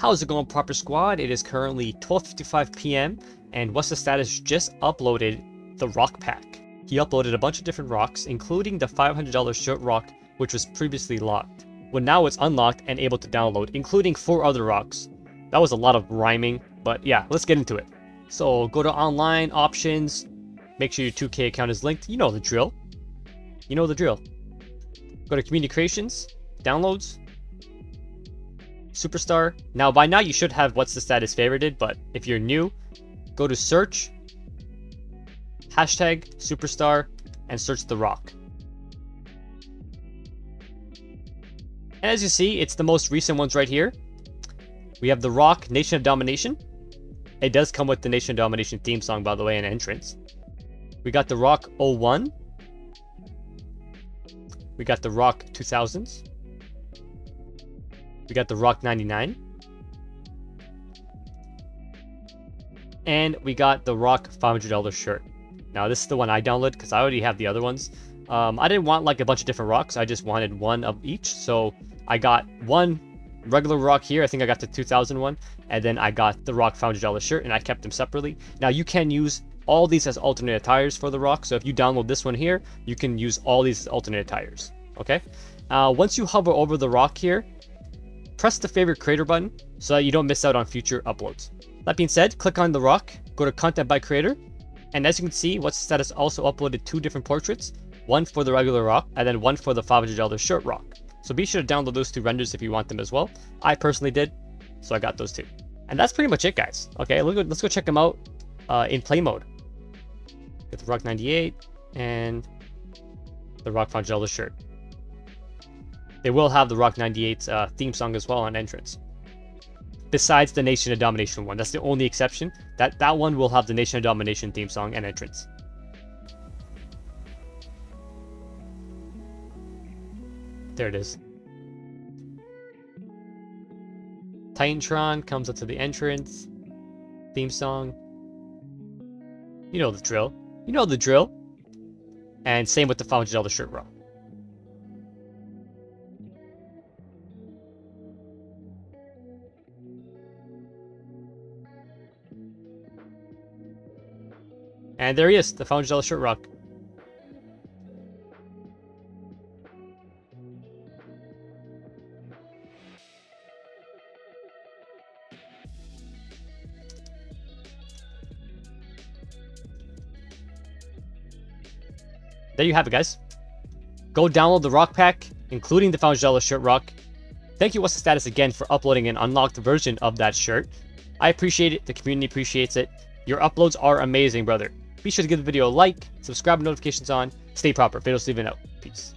How's it going, Proper Squad? It is currently 12.55 p.m. and What's the Status just uploaded the rock pack. He uploaded a bunch of different rocks, including the $500 short rock, which was previously locked. Well, now it's unlocked and able to download, including four other rocks. That was a lot of rhyming, but yeah, let's get into it. So go to online options, make sure your 2K account is linked. You know the drill. You know the drill. Go to community creations, downloads, Superstar. Now, by now, you should have what's the status favorited, but if you're new, go to search, hashtag Superstar, and search The Rock. And as you see, it's the most recent ones right here. We have The Rock, Nation of Domination. It does come with the Nation of Domination theme song, by the way, and entrance. We got The Rock 01. We got The Rock 2000s. We got the Rock 99. And we got the Rock $500 shirt. Now, this is the one I downloaded because I already have the other ones. Um, I didn't want like a bunch of different rocks. I just wanted one of each. So I got one regular rock here. I think I got the 2001. And then I got the Rock $500 shirt and I kept them separately. Now, you can use all these as alternate attires for the rock. So if you download this one here, you can use all these alternate attires. Okay. Uh, once you hover over the rock here, press the favorite creator button so that you don't miss out on future uploads. That being said, click on the rock, go to content by creator, and as you can see, What's the Status also uploaded two different portraits, one for the regular rock, and then one for the $500 shirt rock. So be sure to download those two renders if you want them as well. I personally did, so I got those two. And that's pretty much it, guys. Okay, let's go check them out uh, in play mode. Get the Rock 98 and the Rock $500 shirt. They will have the Rock 98 uh, theme song as well on entrance. Besides the Nation of Domination one. That's the only exception. That, that one will have the Nation of Domination theme song and entrance. There it is. Titantron comes up to the entrance. Theme song. You know the drill. You know the drill. And same with the $500 shirt row. And there he is, the $500 shirt rock. There you have it, guys. Go download the rock pack, including the $500 shirt rock. Thank you, What's the Status, again for uploading an unlocked version of that shirt. I appreciate it. The community appreciates it. Your uploads are amazing, brother. Be sure to give the video a like, subscribe notifications on, stay proper. Fatal Steven out. Peace.